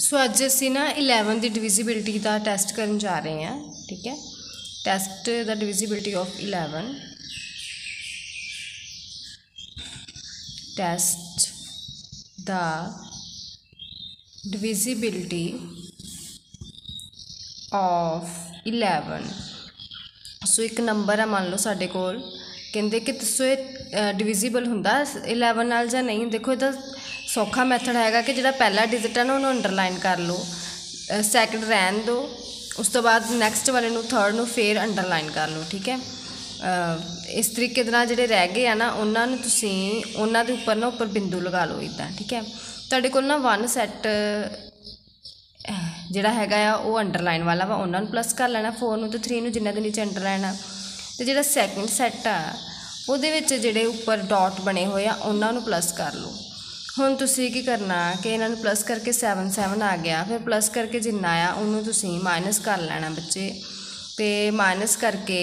ਸੋ ਅੱਜ ਅਸੀਂ ਨਾ 11 ਦੀ ਡਿਵੀਜ਼ੀਬਿਲਟੀ ਦਾ ਟੈਸਟ ਕਰਨ ਜਾ ਰਹੇ ਹਾਂ, ਠੀਕ ਹੈ? ਟੈਸਟ ਦਾ ਡਿਵੀਜ਼ੀਬਿਲਟੀ ਆਫ 11 ਟੈਸਟ ਦਾ divisibility of 11 ਸੋ ਇੱਕ ਨੰਬਰ ਆ ਮੰਨ ਲਓ ਸਾਡੇ ਕੋਲ। ਕਹਿੰਦੇ ਕਿ ਦੱਸੋ ਇਹ ਡਿਵੀਜ਼ੀਬਲ ਹੁੰਦਾ 11 ਨਾਲ ਜਾਂ ਨਹੀਂ? ਦੇਖੋ ਇਹਦਾ ਸੌਖਾ ਮੈਥਡ ਹੈਗਾ ਕਿ ਜਿਹੜਾ ਪਹਿਲਾ ਡਿਜਿਟ ਹੈ ਨਾ, ਉਹਨੂੰ ਅੰਡਰਲਾਈਨ ਕਰ ਲਓ। ਸੈਕਿੰਡ ਰਹਿਣ ਦਿਓ ਉਸ ਤੋਂ ਬਾਅਦ ਨੈਕਸਟ ਵਾਲੇ ਨੂੰ ਥਰਡ ਨੂੰ ਫੇਰ ਅੰਡਰਲਾਈਨ ਕਰ ਲਓ, ਠੀਕ ਹੈ? ਇਸ ਤਰੀਕੇ ਦੇ ਨਾਲ ਜਿਹੜੇ ਰਹਿ ਗਏ ਆ ਨਾ, ਉਹਨਾਂ ਨੂੰ ਤੁਸੀਂ, ਉਹਨਾਂ ਦੇ ਉੱਪਰ ਨਾ, ਉੱਪਰ ਬਿੰਦੂ ਲਗਾ ਲਓ ਇਦਾਂ ਠੀਕ ਹੈ? ਤੁਹਾਡੇ ਕੋਲ ਨਾ ਵਨ ਸੈੱਟ ਜਿਹੜਾ ਹੈਗਾ ਆ, ਉਹ ਅੰਡਰਲਾਈਨ ਵਾਲਾ ਵਾ, ਉਹਨਾਂ ਨੂੰ ਪਲੱਸ ਕਰ ਲੈਣਾ 4 ਨੂੰ ਤੇ 3 ਨੂੰ ਜਿੰਨਾ ਦੇ ਨੀਚੇ ਅੰਡਰਲਾਈਨ ਆ। ਤੇ ਜਿਹੜਾ ਸੈਕਿੰਡ ਸੈੱਟ ਆ, ਉਹਦੇ ਵਿੱਚ ਜਿਹੜੇ ਉੱਪਰ ਡਾਟ ਬਣੇ ਹੋਏ ਆ, ਉਹਨਾਂ ਨੂੰ ਪਲੱਸ ਕਰ ਲਓ। ਹੁਣ ਤੁਸੀਂ ਕੀ ਕਰਨਾ ਕਿ ਇਹਨਾਂ ਨੂੰ ਪਲੱਸ ਕਰਕੇ 7 7 ਆ ਗਿਆ, ਫਿਰ ਪਲੱਸ ਕਰਕੇ ਜਿੰਨਾ ਆ, ਉਹਨੂੰ ਤੁਸੀਂ ਮਾਈਨਸ ਕਰ ਲੈਣਾ ਬੱਚੇ। ਤੇ ਮਾਈਨਸ ਕਰਕੇ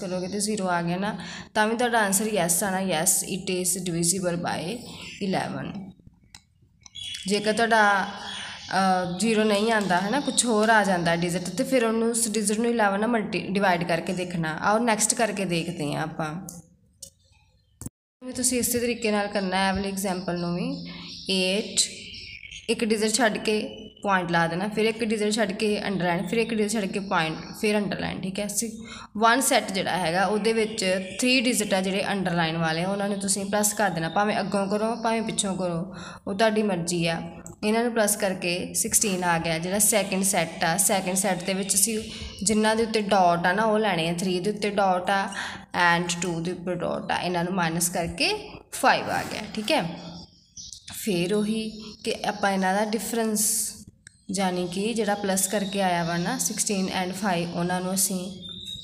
ਕਰੋਗੇ ਤੇ ਜ਼ੀਰੋ ਆ ਗਿਆ ਨਾ, ਤਾਂ ਵੀ ਤੁਹਾਡਾ ਆਨਸਰ ਯੈਸ ਆਣਾ yes it is divisible by 11 ਜੇਕਰ ਤੁਹਾਡਾ ਜ਼ੀਰੋ ਨਹੀਂ ਆਂਦਾ ਹੈ ਨਾ ਕੁਝ ਹੋਰ ਆ ਜਾਂਦਾ ਡਿਜਿਟ ਤੇ ਫਿਰ ਉਹਨੂੰ ਉਸ ਡਿਜਿਟ ਨੂੰ 11 ਨਾਲ ਮਲਟੀ ਡਿਵਾਈਡ ਕਰਕੇ ਦੇਖਣਾ। ਆਓ ਨੈਕਸਟ ਕਰਕੇ ਦੇਖਦੇ ਹਾਂ ਆਪਾਂ। ਵੀ ਤੁਸੀਂ ਇਸੇ ਤਰੀਕੇ ਨਾਲ ਕਰਨਾ ਹੈ ਵਾਲੀ ਐਗਜ਼ਾਮਪਲ ਨੂੰ ਵੀ 8 ਇੱਕ ਡਿਜਿਟ ਛੱਡ ਕੇ ਪੁਆਇੰਟ ਲਾ ਦੇਣਾ, ਫਿਰ ਇੱਕ ਡਿਜਿਟ ਛੱਡ ਕੇ ਅੰਡਰਲਾਈਨ ਫਿਰ ਇੱਕ ਡਿਜਿਟ ਛੱਡ ਕੇ ਪੁਆਇੰਟ ਫਿਰ ਅੰਡਰਲਾਈਨ ਠੀਕ ਹੈ? ਸੀ ਵਨ ਸੈੱਟ ਜਿਹੜਾ ਹੈਗਾ, ਉਹਦੇ ਵਿੱਚ 3 ਡਿਜਿਟ ਆ ਜਿਹੜੇ ਅੰਡਰਲਾਈਨ ਵਾਲੇ, ਉਹਨਾਂ ਨੂੰ ਤੁਸੀਂ ਪਲੱਸ ਕਰ ਦੇਣਾ, ਭਾਵੇਂ ਅੱਗੋਂ ਕਰੋ, ਭਾਵੇਂ ਪਿੱਛੋਂ ਕਰੋ, ਉਹ ਤੁਹਾਡੀ ਮਰਜ਼ੀ ਆ। ਇਹਨਾਂ ਨੂੰ ਪਲੱਸ ਕਰਕੇ 16 ਆ ਗਿਆ, ਜਿਹੜਾ ਸੈਕਿੰਡ ਸੈੱਟ ਆ। ਸੈਕਿੰਡ ਸੈੱਟ ਦੇ ਵਿੱਚ ਅਸੀਂ ਜਿਨ੍ਹਾਂ ਦੇ ਉੱਤੇ ਡਾਟ ਆ ਨਾ, ਉਹ ਲੈਣੇ ਆ। 3 ਦੇ ਉੱਤੇ ਡਾਟ ਆ ਐਂਡ 2 ਦੇ ਉੱਪਰ ਡਾਟ ਆ। ਇਹਨਾਂ ਨੂੰ ਮਾਈਨਸ ਕਰਕੇ 5 ਆ ਗਿਆ, ਠੀਕ ਹੈ? ਫਿਰ ਉਹੀ ਕਿ ਆਪਾਂ ਇਹਨਾਂ ਦਾ ਡਿਫਰੈਂਸ ਯਾਨੀ ਕਿ ਜਿਹੜਾ ਪਲੱਸ ਕਰਕੇ ਆਇਆ ਵਾ ਨਾ 16 ਐਂਡ 5 ਉਹਨਾਂ ਨੂੰ ਅਸੀਂ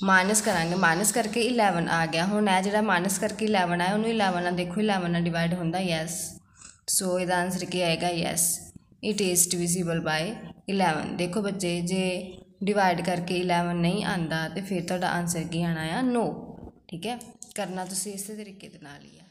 ਮਾਈਨਸ ਕਰਾਂਗੇ। ਮਾਈਨਸ ਕਰਕੇ 11 ਆ ਗਿਆ। ਹੁਣ ਇਹ ਜਿਹੜਾ ਮਾਈਨਸ ਕਰਕੇ 11 ਆਇਆ ਉਹਨੂੰ 11 ਨਾਲ ਦੇਖੋ 11 ਨਾਲ ਡਿਵਾਈਡ ਹੁੰਦਾ ਯੈਸ ਸੋ ਇਹਦਾ ਆਨਸਰ ਕੀ ਆਏਗਾ? Yes it is divisible by 11 ਦੇਖੋ ਬੱਚੇ, ਜੇ ਡਿਵਾਈਡ ਕਰਕੇ 11 ਨਹੀਂ ਆਂਦਾ ਤੇ ਫਿਰ ਤੁਹਾਡਾ ਆਨਸਰ ਕੀ ਆਣਾ ਆ? ਨੋ ਠੀਕ ਹੈ? ਕਰਨਾ ਤੁਸੀਂ ਇਸੇ ਤਰੀਕੇ ਦੇ ਨਾਲ ਹੀ ਆ।